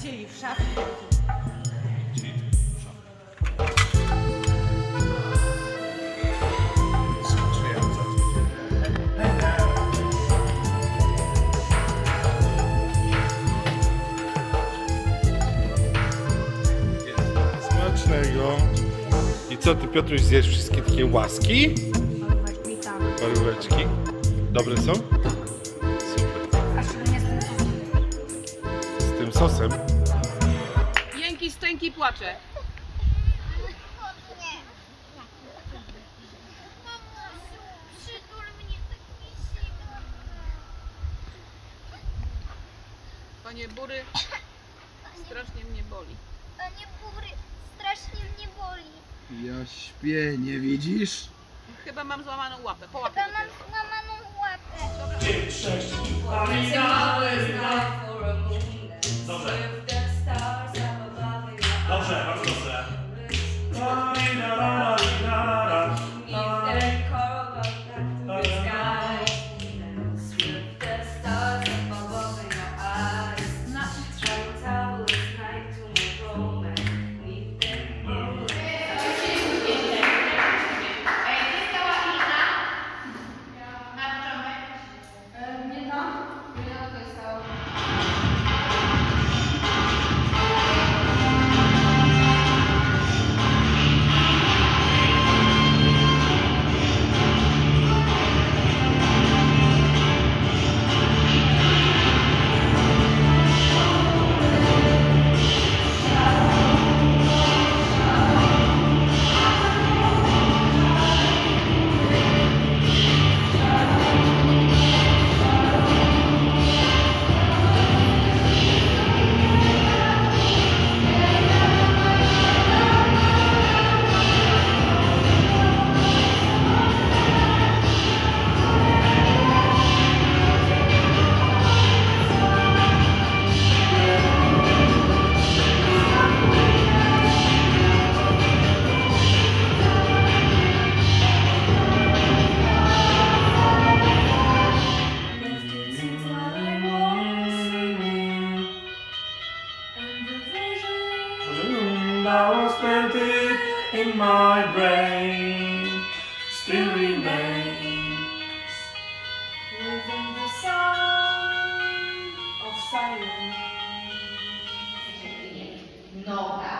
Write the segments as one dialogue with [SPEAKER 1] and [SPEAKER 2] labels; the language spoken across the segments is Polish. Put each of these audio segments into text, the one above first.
[SPEAKER 1] siedzieli w szafie.
[SPEAKER 2] Smacznego. I co, ty Piotruś zjesz wszystkie takie łaski? Paróweczki. Dobre są? Sosem?
[SPEAKER 3] Jęki, stęki, płacze.
[SPEAKER 4] Tak.
[SPEAKER 3] Panie Bury, strasznie mnie boli.
[SPEAKER 4] Panie Bury, strasznie mnie boli.
[SPEAKER 5] Ja śpię, nie widzisz?
[SPEAKER 3] Chyba mam złamaną łapę. Połapę
[SPEAKER 4] Chyba mam złamaną łapę.
[SPEAKER 6] Dobrze, Now I spent it in my brain, still remains.
[SPEAKER 7] Within the sound of silence.
[SPEAKER 8] Noga,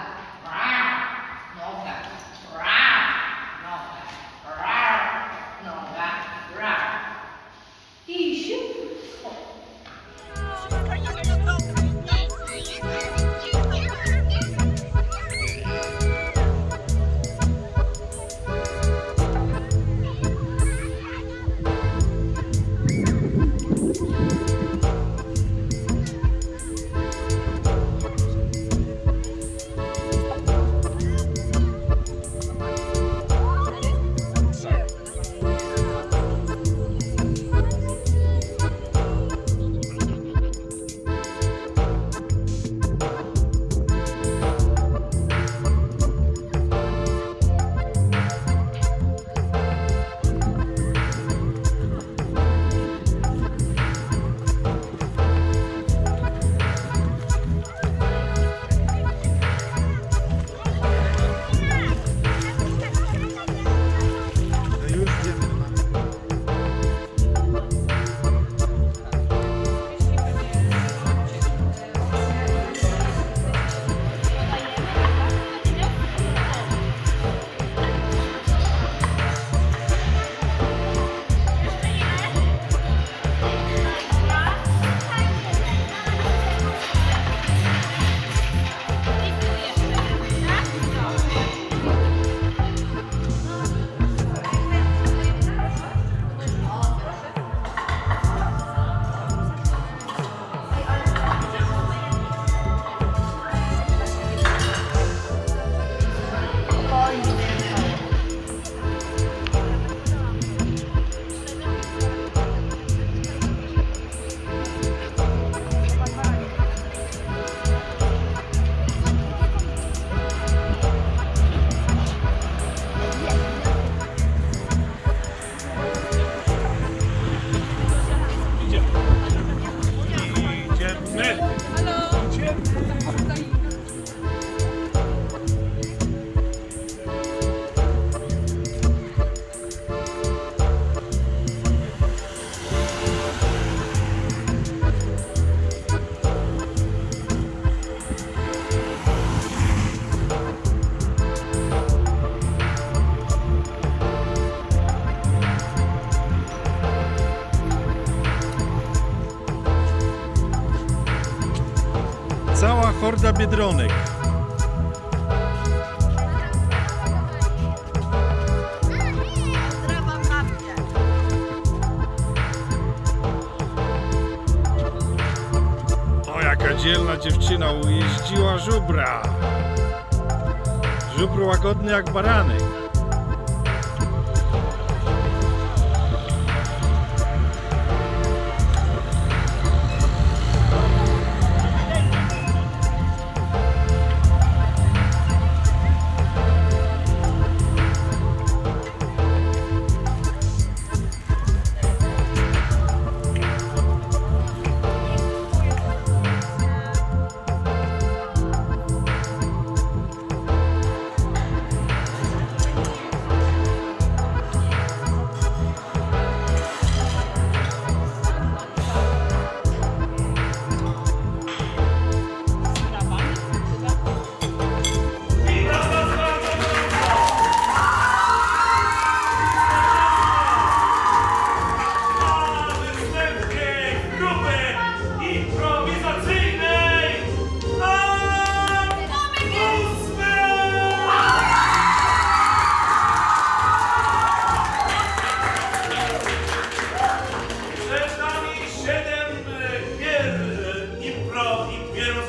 [SPEAKER 2] Horda Biedronek. O, jaka dzielna dziewczyna ujeździła żubra. Żubr łagodny jak baranek.
[SPEAKER 6] Wielu